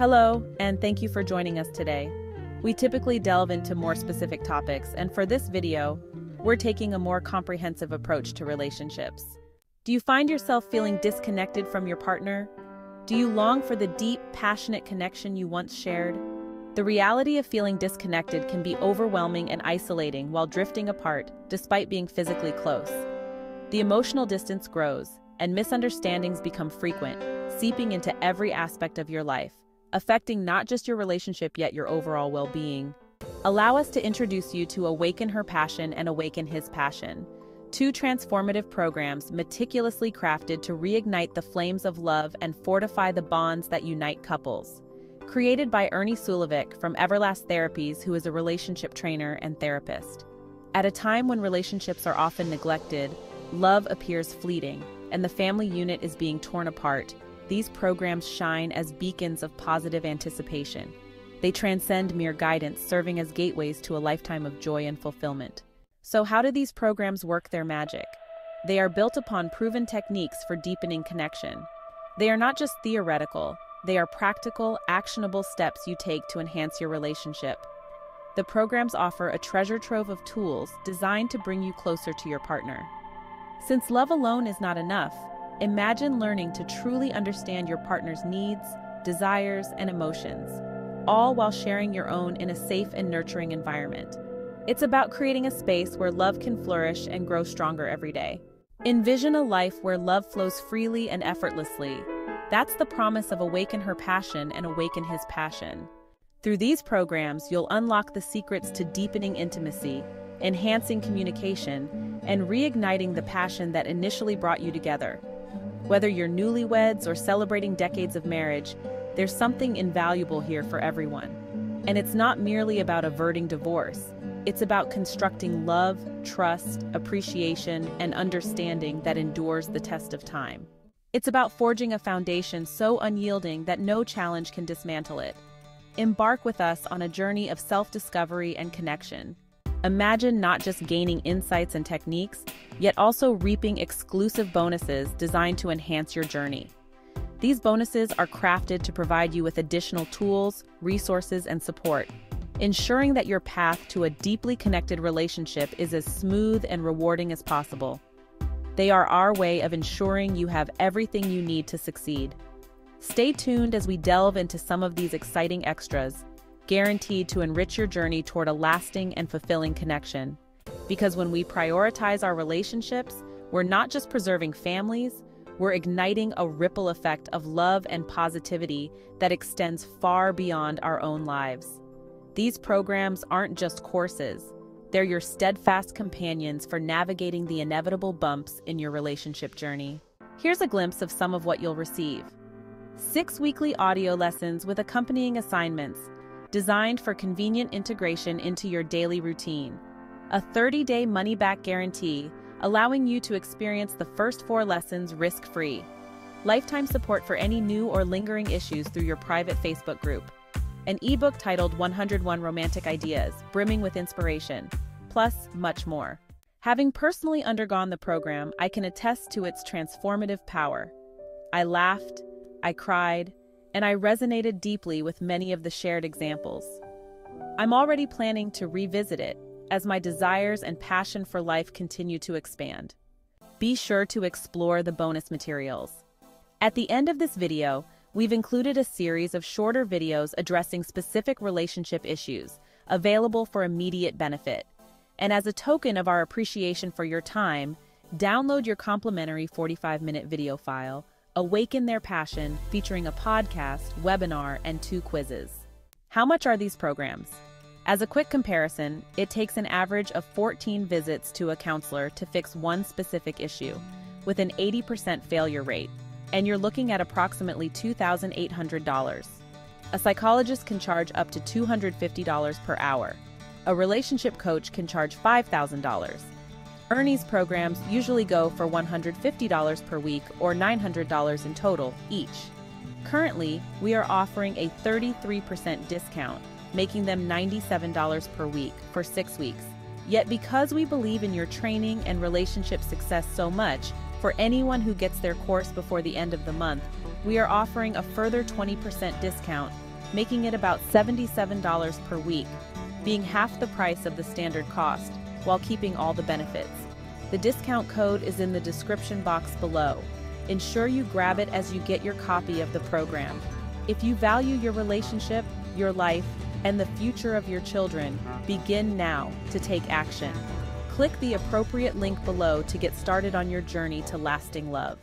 Hello, and thank you for joining us today. We typically delve into more specific topics, and for this video, we're taking a more comprehensive approach to relationships. Do you find yourself feeling disconnected from your partner? Do you long for the deep, passionate connection you once shared? The reality of feeling disconnected can be overwhelming and isolating while drifting apart, despite being physically close. The emotional distance grows, and misunderstandings become frequent, seeping into every aspect of your life, affecting not just your relationship yet your overall well-being. Allow us to introduce you to Awaken Her Passion and Awaken His Passion, two transformative programs meticulously crafted to reignite the flames of love and fortify the bonds that unite couples. Created by Ernie Sulovic from Everlast Therapies, who is a relationship trainer and therapist. At a time when relationships are often neglected, love appears fleeting, and the family unit is being torn apart, these programs shine as beacons of positive anticipation. They transcend mere guidance, serving as gateways to a lifetime of joy and fulfillment. So, how do these programs work their magic? They are built upon proven techniques for deepening connection. They are not just theoretical, they are practical, actionable steps you take to enhance your relationship. The programs offer a treasure trove of tools designed to bring you closer to your partner. Since love alone is not enough, imagine learning to truly understand your partner's needs, desires, and emotions, all while sharing your own in a safe and nurturing environment. It's about creating a space where love can flourish and grow stronger every day. Envision a life where love flows freely and effortlessly. That's the promise of Awaken Her Passion and Awaken His Passion. Through these programs, you'll unlock the secrets to deepening intimacy, enhancing communication, and reigniting the passion that initially brought you together. Whether you're newlyweds or celebrating decades of marriage, there's something invaluable here for everyone. And it's not merely about averting divorce. It's about constructing love, trust, appreciation, and understanding that endures the test of time. It's about forging a foundation so unyielding that no challenge can dismantle it. Embark with us on a journey of self-discovery and connection, Imagine not just gaining insights and techniques, yet also reaping exclusive bonuses designed to enhance your journey. These bonuses are crafted to provide you with additional tools, resources, and support, ensuring that your path to a deeply connected relationship is as smooth and rewarding as possible. They are our way of ensuring you have everything you need to succeed. Stay tuned as we delve into some of these exciting extras, guaranteed to enrich your journey toward a lasting and fulfilling connection. Because when we prioritize our relationships, we're not just preserving families, we're igniting a ripple effect of love and positivity that extends far beyond our own lives. These programs aren't just courses, they're your steadfast companions for navigating the inevitable bumps in your relationship journey. Here's a glimpse of some of what you'll receive. Six weekly audio lessons with accompanying assignments designed for convenient integration into your daily routine. A 30-day money-back guarantee, allowing you to experience the first four lessons risk-free. Lifetime support for any new or lingering issues through your private Facebook group. An ebook titled 101 Romantic Ideas, brimming with inspiration, plus much more. Having personally undergone the program, I can attest to its transformative power. I laughed, I cried, and I resonated deeply with many of the shared examples. I'm already planning to revisit it as my desires and passion for life continue to expand. Be sure to explore the bonus materials. At the end of this video, we've included a series of shorter videos addressing specific relationship issues, available for immediate benefit. And as a token of our appreciation for your time, download your complimentary 45-minute video file Awaken Their Passion, featuring a podcast, webinar, and two quizzes. How much are these programs? As a quick comparison, it takes an average of 14 visits to a counselor to fix one specific issue, with an 80% failure rate, and you're looking at approximately $2,800. A psychologist can charge up to $250 per hour. A relationship coach can charge $5,000 Ernie's programs usually go for $150 per week or $900 in total each. Currently, we are offering a 33% discount, making them $97 per week for six weeks. Yet because we believe in your training and relationship success so much, for anyone who gets their course before the end of the month, we are offering a further 20% discount, making it about $77 per week, being half the price of the standard cost, while keeping all the benefits. The discount code is in the description box below. Ensure you grab it as you get your copy of the program. If you value your relationship, your life, and the future of your children, begin now to take action. Click the appropriate link below to get started on your journey to lasting love.